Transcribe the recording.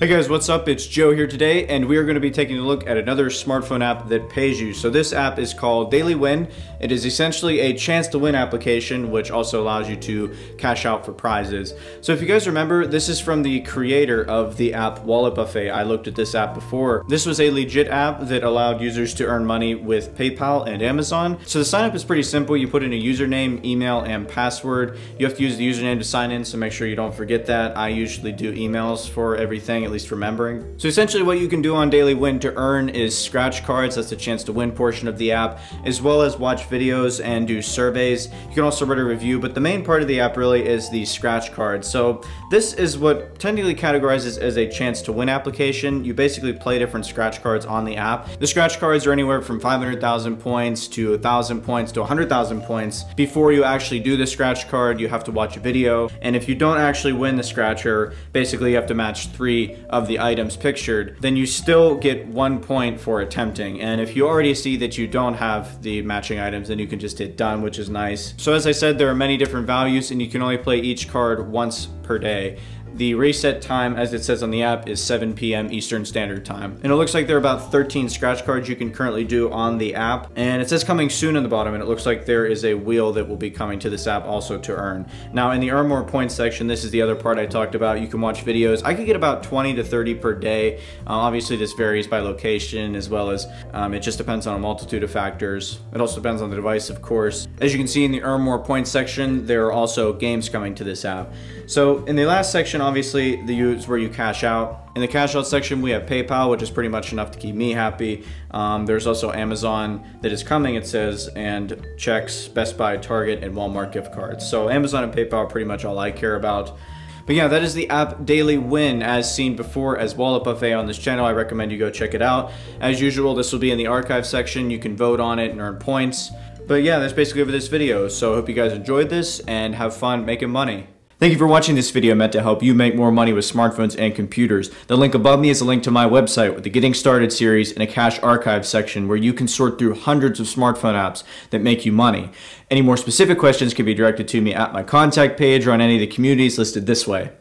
Hey guys, what's up? It's Joe here today, and we are going to be taking a look at another smartphone app that pays you. So this app is called Daily Win. It is essentially a chance to win application, which also allows you to cash out for prizes. So if you guys remember, this is from the creator of the app Wallet Buffet. I looked at this app before. This was a legit app that allowed users to earn money with PayPal and Amazon. So the sign up is pretty simple. You put in a username, email, and password. You have to use the username to sign in, so make sure you don't forget that. I usually do emails for everything at least remembering. So essentially what you can do on Daily Win to earn is scratch cards, that's the chance to win portion of the app, as well as watch videos and do surveys. You can also write a review, but the main part of the app really is the scratch cards. So this is what technically categorizes as a chance to win application. You basically play different scratch cards on the app. The scratch cards are anywhere from 500,000 points to 1,000 points to 100,000 points. Before you actually do the scratch card, you have to watch a video. And if you don't actually win the scratcher, basically you have to match three of the items pictured, then you still get one point for attempting. And if you already see that you don't have the matching items, then you can just hit done, which is nice. So as I said, there are many different values and you can only play each card once per day. The reset time, as it says on the app, is 7 p.m. Eastern Standard Time. And it looks like there are about 13 scratch cards you can currently do on the app. And it says coming soon in the bottom, and it looks like there is a wheel that will be coming to this app also to earn. Now, in the earn more points section, this is the other part I talked about. You can watch videos. I could get about 20 to 30 per day. Uh, obviously, this varies by location as well as um, it just depends on a multitude of factors. It also depends on the device, of course. As you can see in the earn more points section, there are also games coming to this app. So in the last section, obviously, the is where you cash out. In the cash out section, we have PayPal, which is pretty much enough to keep me happy. Um, there's also Amazon that is coming, it says, and checks, Best Buy, Target, and Walmart gift cards. So Amazon and PayPal are pretty much all I care about. But yeah, that is the app Daily Win as seen before as Wallet Buffet on this channel. I recommend you go check it out. As usual, this will be in the archive section. You can vote on it and earn points. But yeah, that's basically for this video. So I hope you guys enjoyed this and have fun making money. Thank you for watching this video meant to help you make more money with smartphones and computers. The link above me is a link to my website with the Getting Started series and a cash archive section where you can sort through hundreds of smartphone apps that make you money. Any more specific questions can be directed to me at my contact page or on any of the communities listed this way.